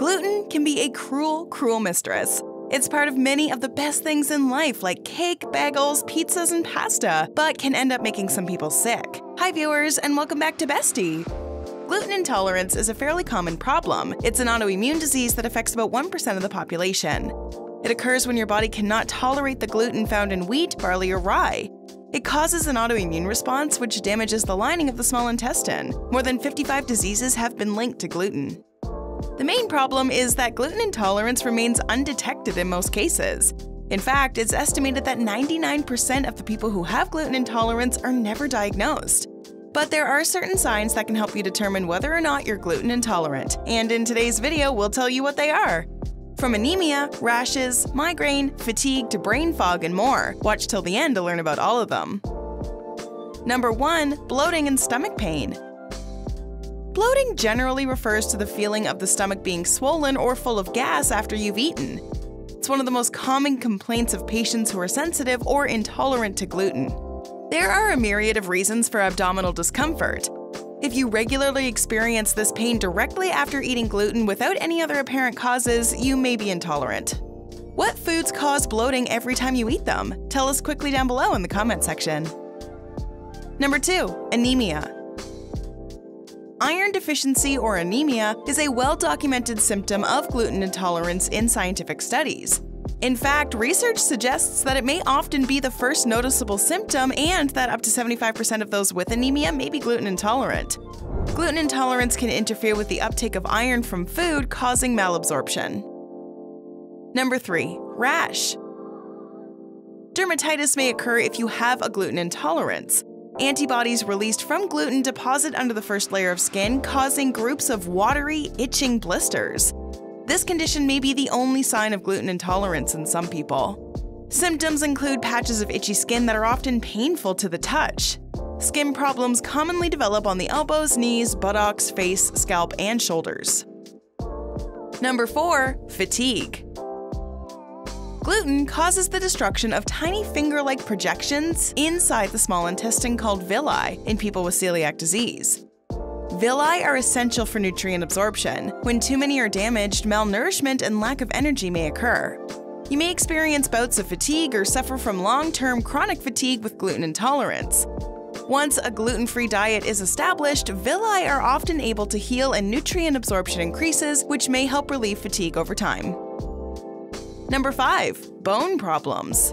Gluten can be a cruel, cruel mistress. It's part of many of the best things in life, like cake, bagels, pizzas, and pasta, but can end up making some people sick. Hi, viewers, and welcome back to Bestie. Gluten intolerance is a fairly common problem. It's an autoimmune disease that affects about 1% of the population. It occurs when your body cannot tolerate the gluten found in wheat, barley, or rye. It causes an autoimmune response which damages the lining of the small intestine. More than 55 diseases have been linked to gluten. The main problem is that gluten intolerance remains undetected in most cases. In fact, it's estimated that 99% of the people who have gluten intolerance are never diagnosed. But there are certain signs that can help you determine whether or not you're gluten intolerant, and in today's video, we'll tell you what they are. From anemia, rashes, migraine, fatigue to brain fog, and more. Watch till the end to learn about all of them. Number 1. Bloating and stomach pain. Bloating generally refers to the feeling of the stomach being swollen or full of gas after you've eaten. It's one of the most common complaints of patients who are sensitive or intolerant to gluten. There are a myriad of reasons for abdominal discomfort. If you regularly experience this pain directly after eating gluten without any other apparent causes, you may be intolerant. What foods cause bloating every time you eat them? Tell us quickly down below in the comment section. Number 2. Anemia. Iron deficiency or anemia is a well documented symptom of gluten intolerance in scientific studies. In fact, research suggests that it may often be the first noticeable symptom and that up to 75% of those with anemia may be gluten intolerant. Gluten intolerance can interfere with the uptake of iron from food, causing malabsorption. Number 3. Rash. Dermatitis may occur if you have a gluten intolerance. Antibodies released from gluten deposit under the first layer of skin, causing groups of watery, itching blisters. This condition may be the only sign of gluten intolerance in some people. Symptoms include patches of itchy skin that are often painful to the touch. Skin problems commonly develop on the elbows, knees, buttocks, face, scalp, and shoulders. Number 4. Fatigue. Gluten causes the destruction of tiny finger like projections inside the small intestine called villi in people with celiac disease. Villi are essential for nutrient absorption. When too many are damaged, malnourishment and lack of energy may occur. You may experience bouts of fatigue or suffer from long term chronic fatigue with gluten intolerance. Once a gluten free diet is established, villi are often able to heal and nutrient absorption increases, which may help relieve fatigue over time. Number 5. Bone problems.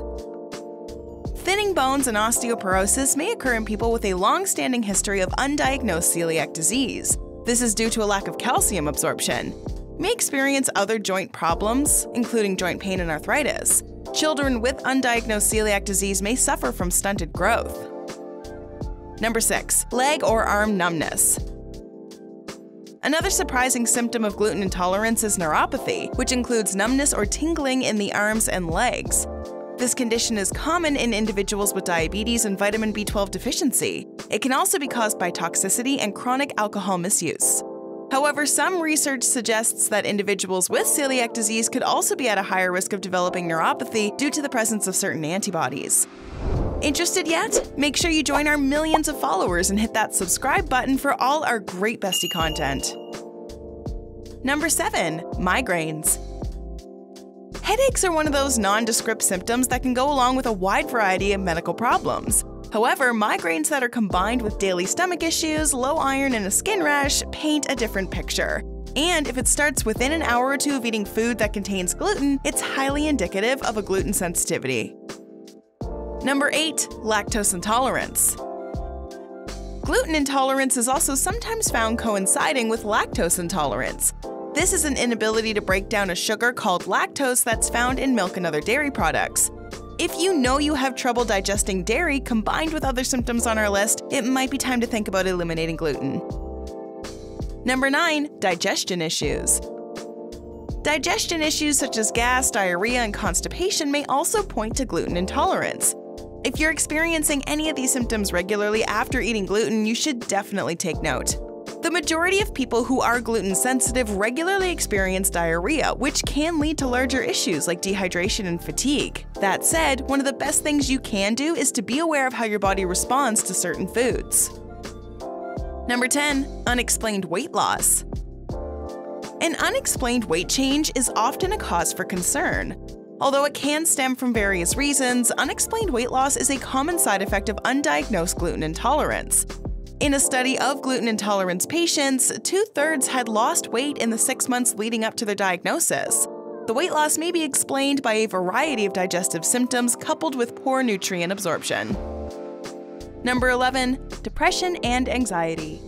Thinning bones and osteoporosis may occur in people with a long standing history of undiagnosed celiac disease. This is due to a lack of calcium absorption. May experience other joint problems, including joint pain and arthritis. Children with undiagnosed celiac disease may suffer from stunted growth. Number 6. Leg or arm numbness. Another surprising symptom of gluten intolerance is neuropathy, which includes numbness or tingling in the arms and legs. This condition is common in individuals with diabetes and vitamin B12 deficiency. It can also be caused by toxicity and chronic alcohol misuse. However, some research suggests that individuals with celiac disease could also be at a higher risk of developing neuropathy due to the presence of certain antibodies. Interested yet? Make sure you join our millions of followers and hit that subscribe button for all our great bestie content. Number 7. Migraines. Headaches are one of those nondescript symptoms that can go along with a wide variety of medical problems. However, migraines that are combined with daily stomach issues, low iron, and a skin rash paint a different picture. And if it starts within an hour or two of eating food that contains gluten, it's highly indicative of a gluten sensitivity. Number 8. Lactose intolerance. Gluten intolerance is also sometimes found coinciding with lactose intolerance. This is an inability to break down a sugar called lactose that's found in milk and other dairy products. If you know you have trouble digesting dairy combined with other symptoms on our list, it might be time to think about eliminating gluten. Number 9. Digestion issues. Digestion issues such as gas, diarrhea, and constipation may also point to gluten intolerance. If you're experiencing any of these symptoms regularly after eating gluten, you should definitely take note. The majority of people who are gluten sensitive regularly experience diarrhea, which can lead to larger issues like dehydration and fatigue. That said, one of the best things you can do is to be aware of how your body responds to certain foods. Number 10. Unexplained weight loss. An unexplained weight change is often a cause for concern. Although it can stem from various reasons, unexplained weight loss is a common side effect of undiagnosed gluten intolerance. In a study of gluten intolerance patients, two thirds had lost weight in the six months leading up to their diagnosis. The weight loss may be explained by a variety of digestive symptoms coupled with poor nutrient absorption. Number 11 Depression and Anxiety.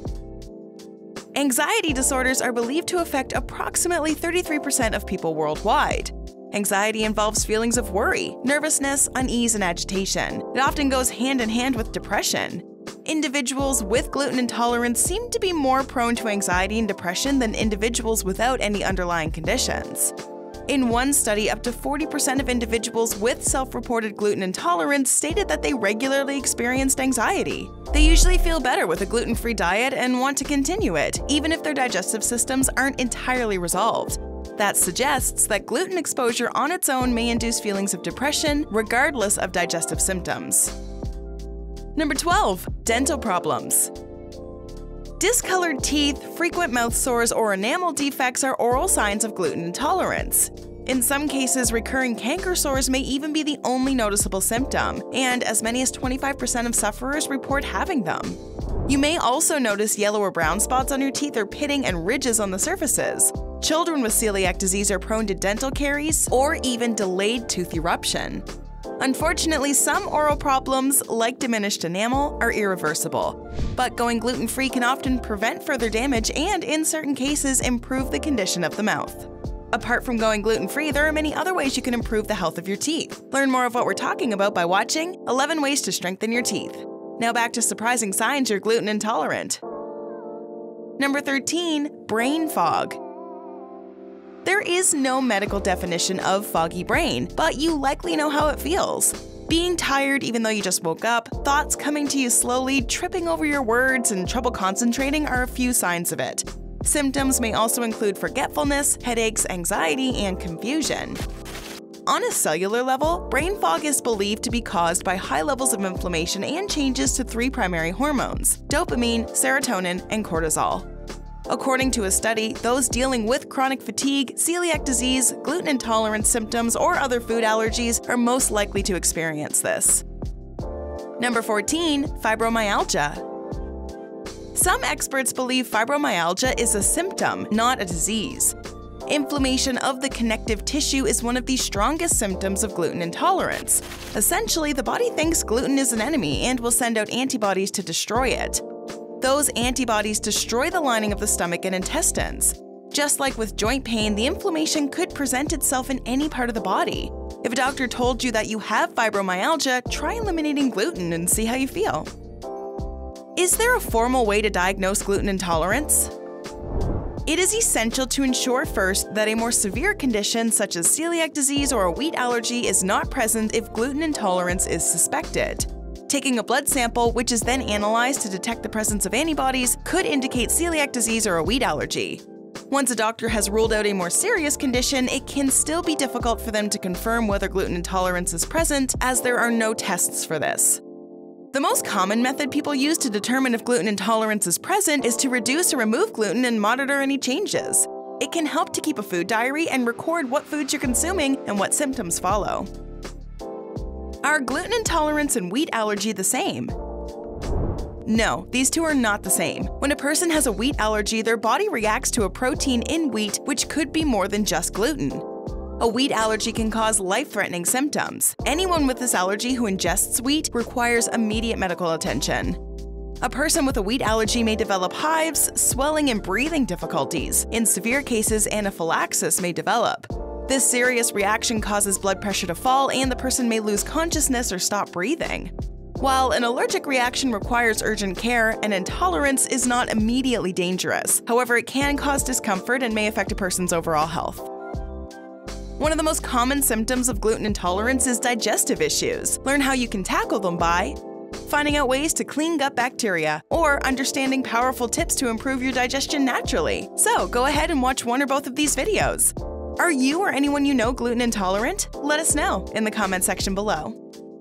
Anxiety disorders are believed to affect approximately 33% of people worldwide. Anxiety involves feelings of worry, nervousness, unease, and agitation. It often goes hand in hand with depression. Individuals with gluten intolerance seem to be more prone to anxiety and depression than individuals without any underlying conditions. In one study, up to 40% of individuals with self reported gluten intolerance stated that they regularly experienced anxiety. They usually feel better with a gluten free diet and want to continue it, even if their digestive systems aren't entirely resolved. That suggests that gluten exposure on its own may induce feelings of depression, regardless of digestive symptoms. Number 12. Dental problems. Discolored teeth, frequent mouth sores, or enamel defects are oral signs of gluten intolerance. In some cases, recurring canker sores may even be the only noticeable symptom, and as many as 25% of sufferers report having them. You may also notice yellow or brown spots on your teeth or pitting and ridges on the surfaces. Children with celiac disease are prone to dental caries or even delayed tooth eruption. Unfortunately, some oral problems, like diminished enamel, are irreversible. But going gluten free can often prevent further damage and, in certain cases, improve the condition of the mouth. Apart from going gluten free, there are many other ways you can improve the health of your teeth. Learn more of what we're talking about by watching 11 Ways to Strengthen Your Teeth. Now back to surprising signs you're gluten intolerant. Number 13 Brain Fog. There is no medical definition of foggy brain, but you likely know how it feels. Being tired even though you just woke up, thoughts coming to you slowly, tripping over your words, and trouble concentrating are a few signs of it. Symptoms may also include forgetfulness, headaches, anxiety, and confusion. On a cellular level, brain fog is believed to be caused by high levels of inflammation and changes to three primary hormones dopamine, serotonin, and cortisol. According to a study, those dealing with chronic fatigue, celiac disease, gluten intolerance symptoms, or other food allergies are most likely to experience this. Number 14, fibromyalgia. Some experts believe fibromyalgia is a symptom, not a disease. Inflammation of the connective tissue is one of the strongest symptoms of gluten intolerance. Essentially, the body thinks gluten is an enemy and will send out antibodies to destroy it. Those antibodies destroy the lining of the stomach and intestines. Just like with joint pain, the inflammation could present itself in any part of the body. If a doctor told you that you have fibromyalgia, try eliminating gluten and see how you feel. Is there a formal way to diagnose gluten intolerance? It is essential to ensure first that a more severe condition such as celiac disease or a wheat allergy is not present if gluten intolerance is suspected. Taking a blood sample, which is then analyzed to detect the presence of antibodies, could indicate celiac disease or a wheat allergy. Once a doctor has ruled out a more serious condition, it can still be difficult for them to confirm whether gluten intolerance is present, as there are no tests for this. The most common method people use to determine if gluten intolerance is present is to reduce or remove gluten and monitor any changes. It can help to keep a food diary and record what foods you're consuming and what symptoms follow. Are gluten intolerance and wheat allergy the same? No, these two are not the same. When a person has a wheat allergy, their body reacts to a protein in wheat which could be more than just gluten. A wheat allergy can cause life threatening symptoms. Anyone with this allergy who ingests wheat requires immediate medical attention. A person with a wheat allergy may develop hives, swelling, and breathing difficulties. In severe cases, anaphylaxis may develop. This serious reaction causes blood pressure to fall, and the person may lose consciousness or stop breathing. While an allergic reaction requires urgent care, an intolerance is not immediately dangerous. However, it can cause discomfort and may affect a person's overall health. One of the most common symptoms of gluten intolerance is digestive issues. Learn how you can tackle them by finding out ways to clean gut bacteria, or understanding powerful tips to improve your digestion naturally. So go ahead and watch one or both of these videos. Are you or anyone you know gluten intolerant? Let us know in the comment section below.